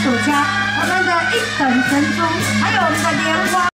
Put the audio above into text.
主家，我们的一等神宗，还有我们的莲花。